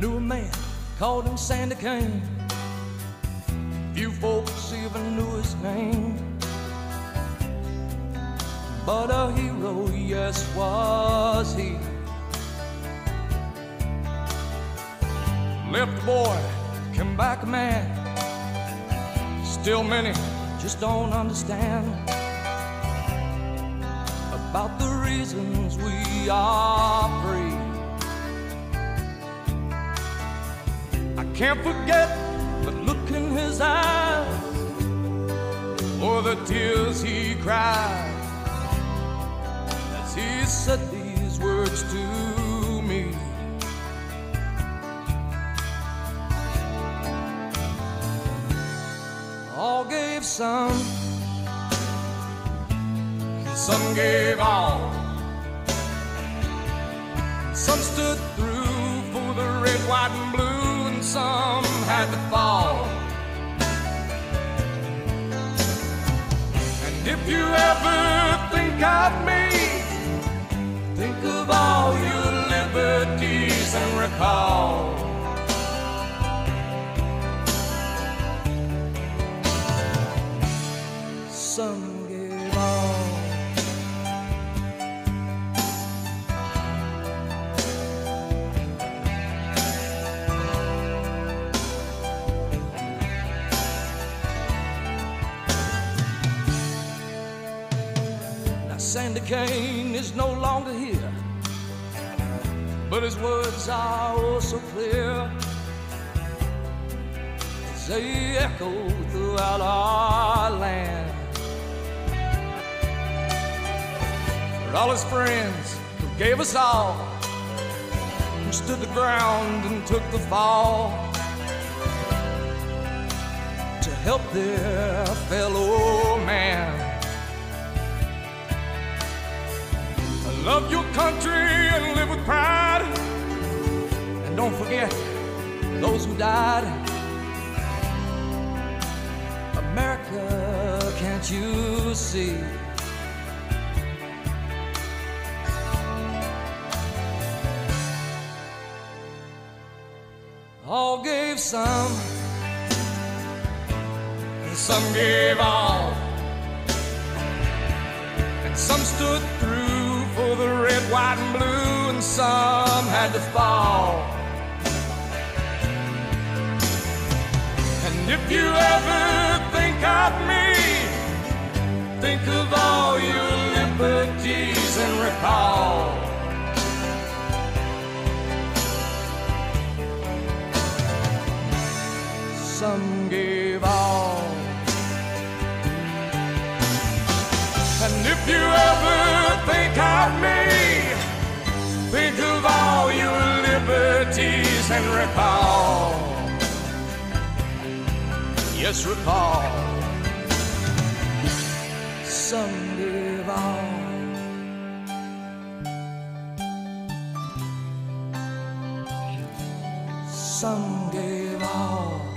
knew a man called him Sandy Kane. Few folks even knew his name. But a hero, yes, was he. Left a boy, came back a man. Still many just don't understand about the reasons we are free. I can't forget the look in his eyes or the tears he cried as he said these words to me. All gave some, some gave all. Some stood through for the red, white, and blue, some had to fall. And if you ever think of me, think of all your liberties and recall. Sandy Kane is no longer here, but his words are oh so clear as they echo throughout our land. For all his friends who gave us all, who stood the ground and took the fall to help their fellow Love your country and live with pride. And don't forget those who died. America, can't you see? All gave some, and some gave all. And some stood through white, and blue, and some had to fall. And if you ever think of me, think of all your liberties and recall. Some gave all. And if you ever and recall. Yes, recall. Some give all. Some gave all.